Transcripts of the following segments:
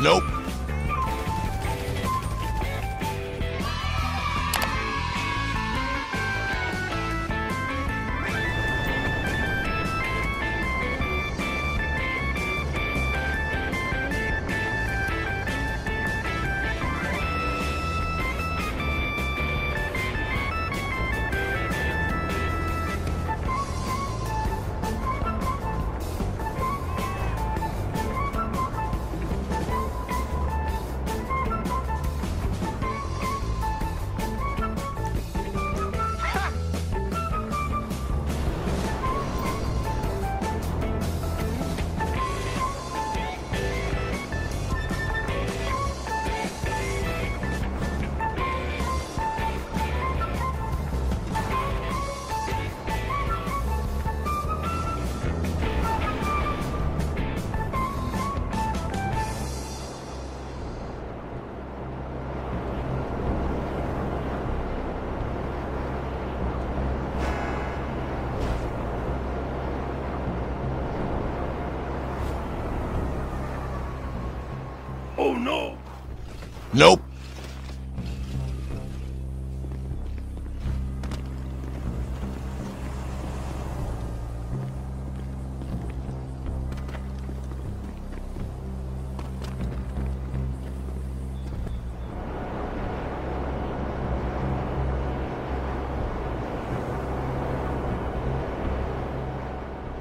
Nope. no. Nope.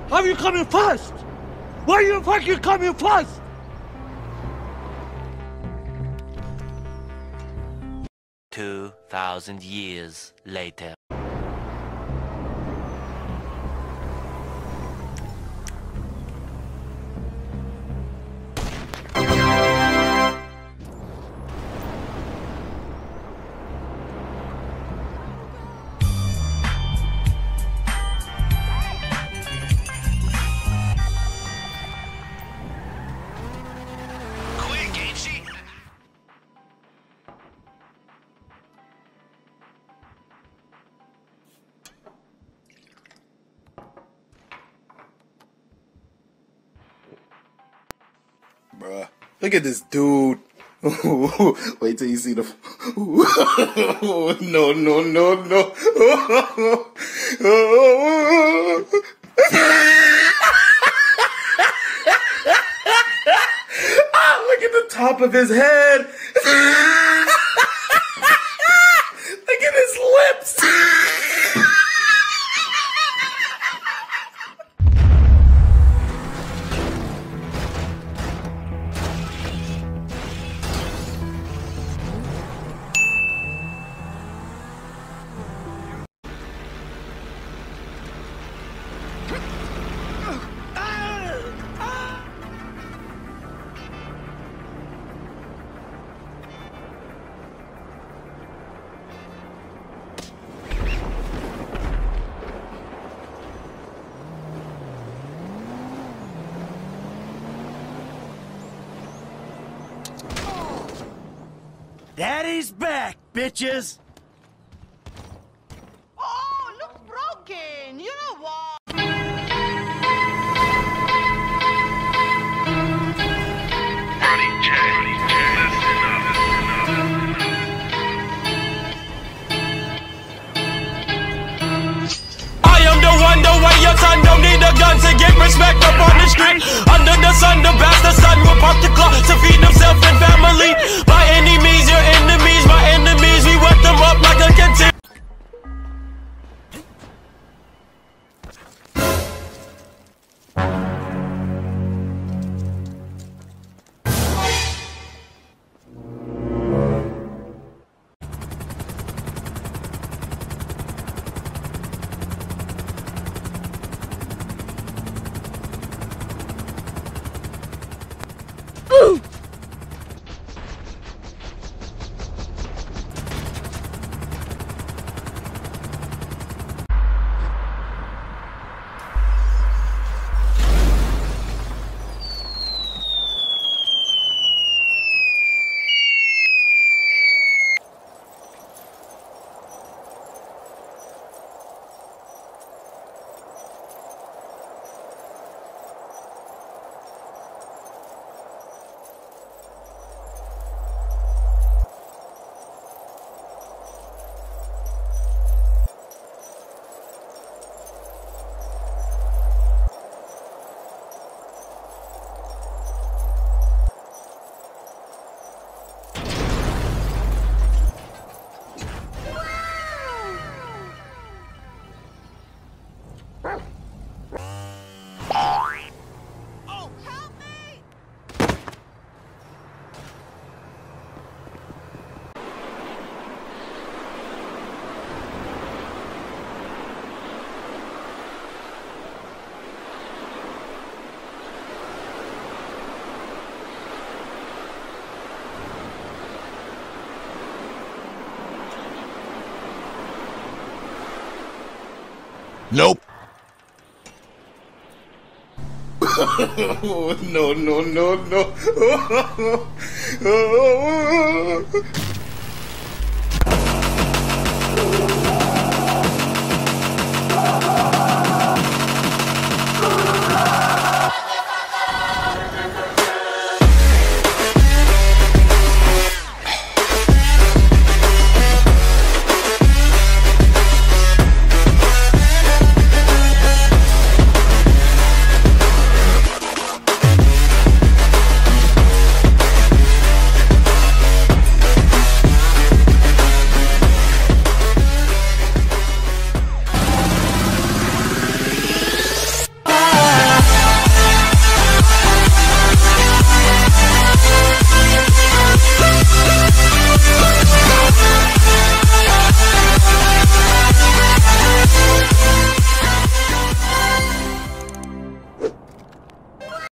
Are you coming fast? Why are you fucking coming fast? 2,000 years later. Bruh. Look at this dude. Wait till you see the. no, no, no, no. ah, look at the top of his head. Daddy's back, bitches! Son don't need a gun to get respect up on the street. Under the sun, the bastard son will pop the clock to feed himself and family. By any means, your enemies, my enemies, Nope. no, no, no, no.